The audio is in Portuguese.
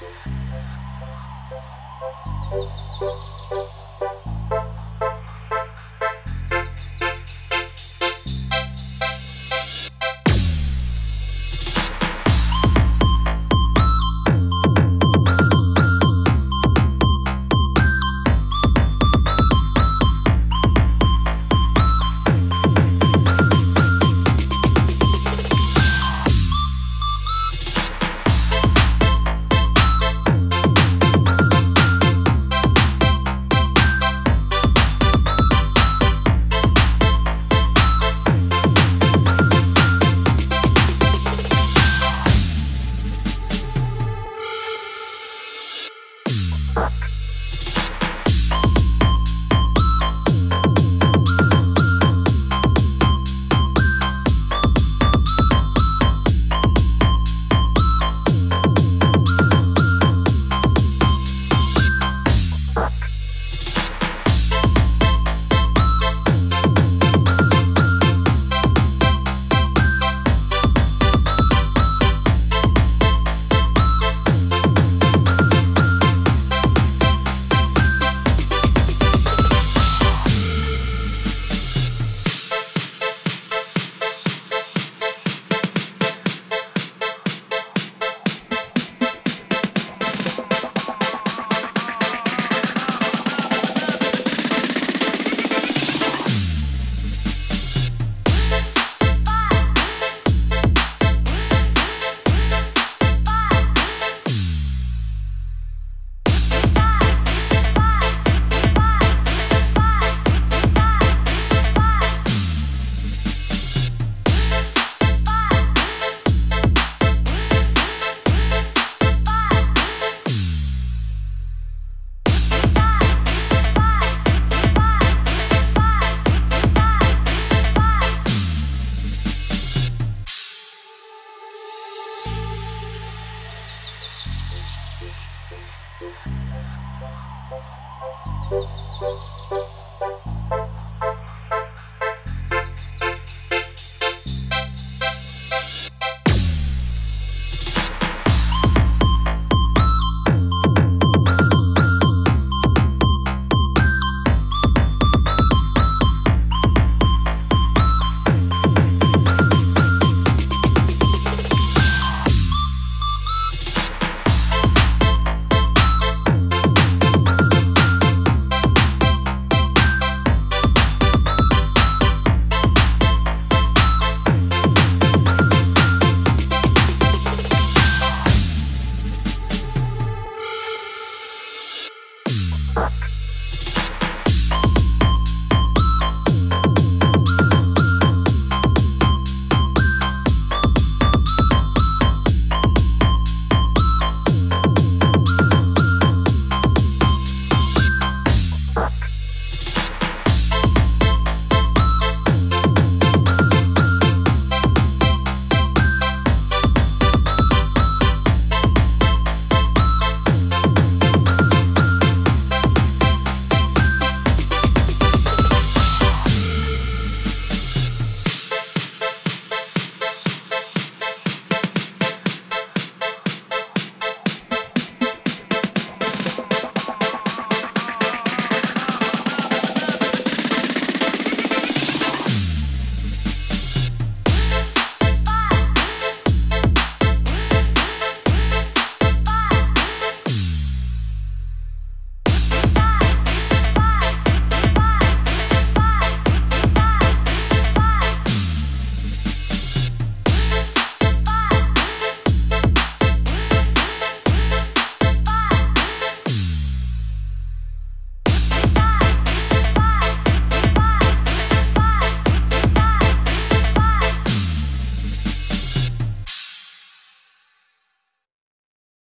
Música Thank Thank